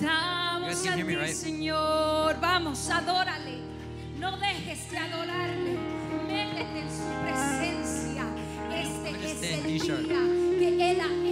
exaltamos a ti. Señor. Vamos, adórale. No dejes de adorarle. Métete en su presencia. Este es el día que Él ha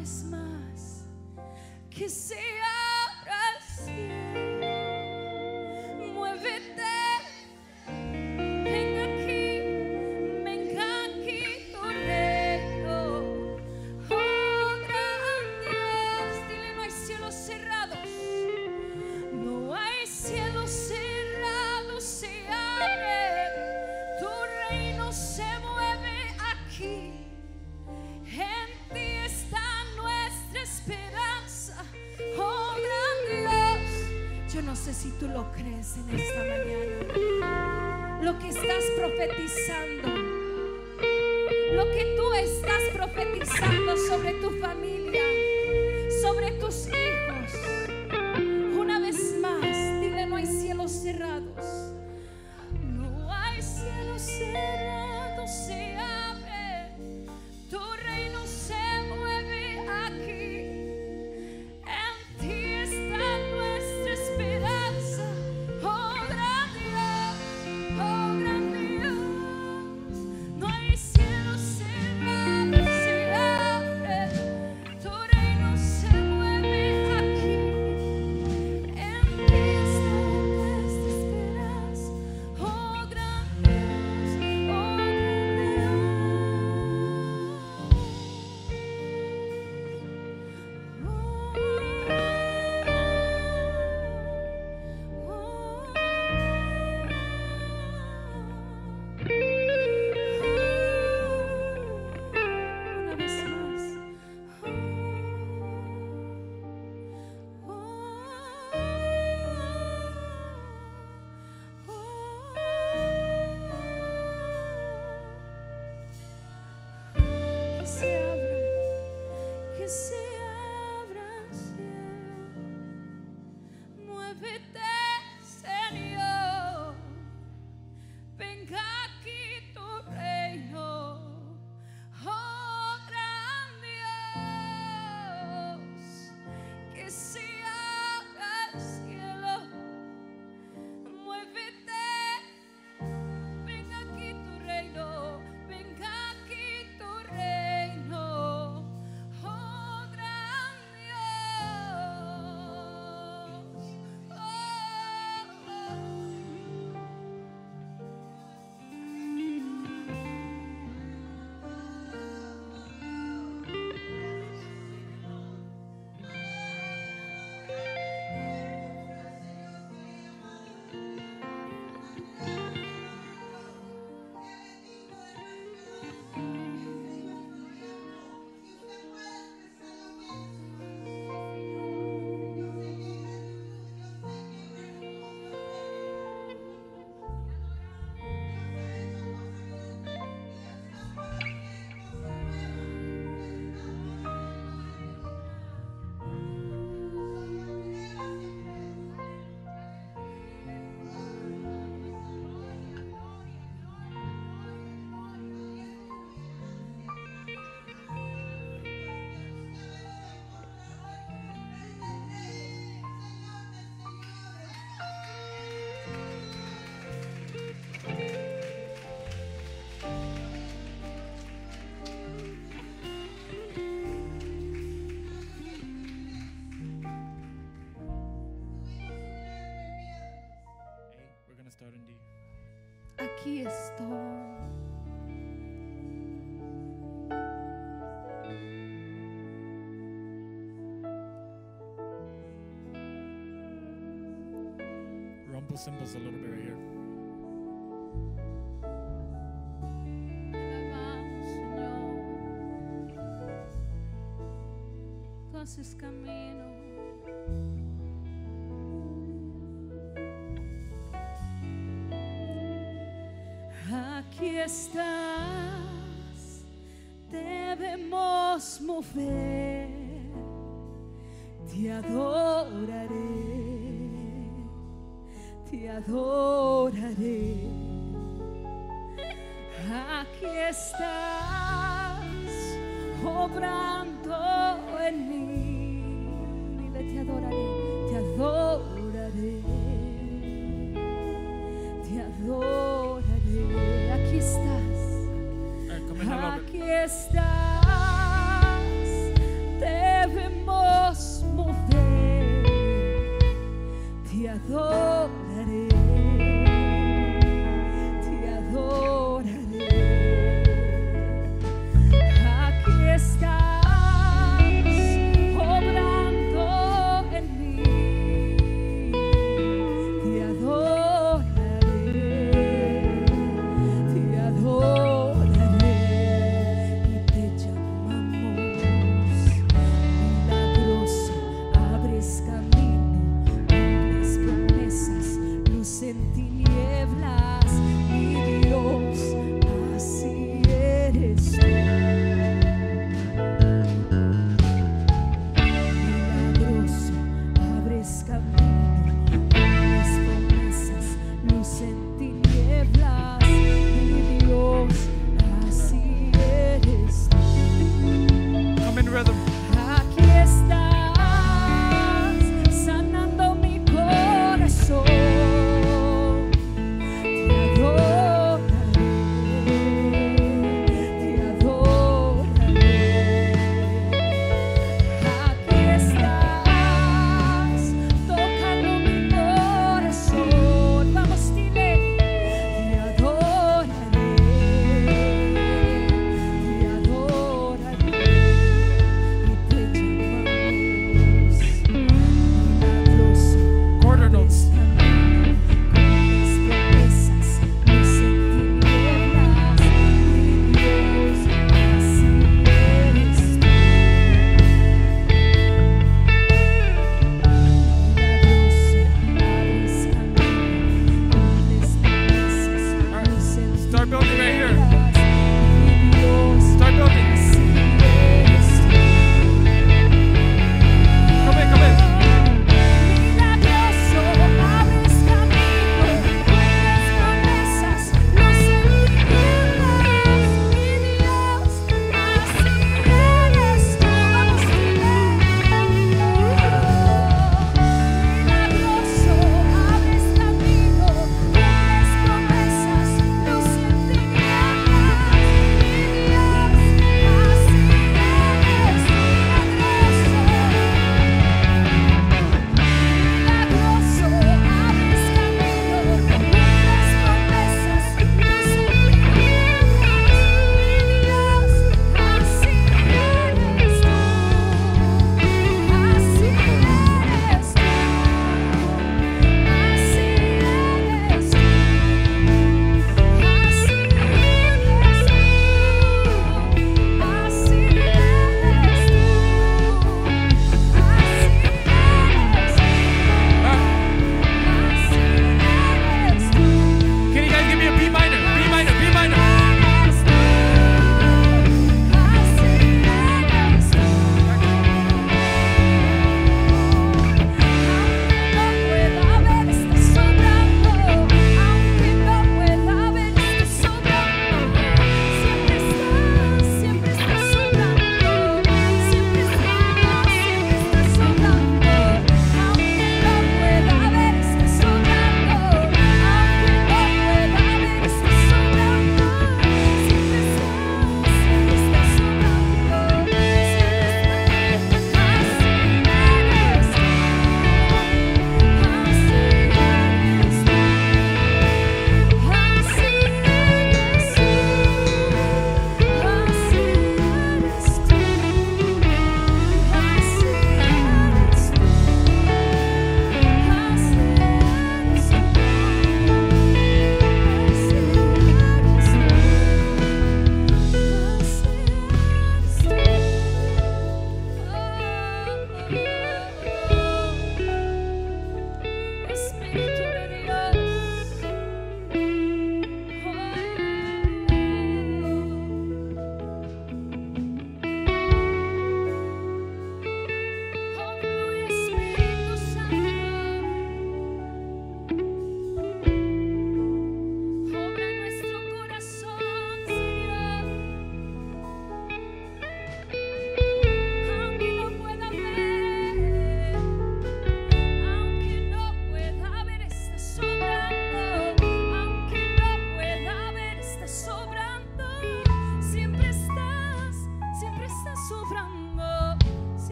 vez más. Que sea profetizando, lo que tú estás profetizando sobre tu familia, sobre tus hijos aquí estoy. Rumble cymbals a little bit right here. estás, debemos mover, te adoraré, te adoraré. Aquí estás, obra.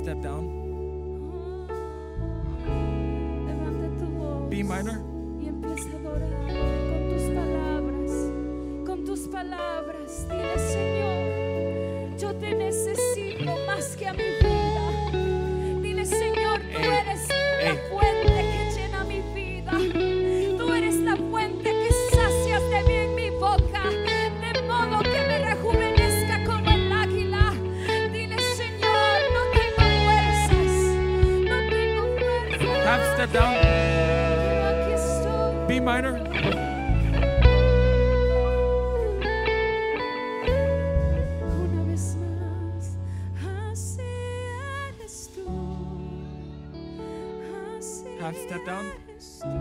step down. B minor. Step down.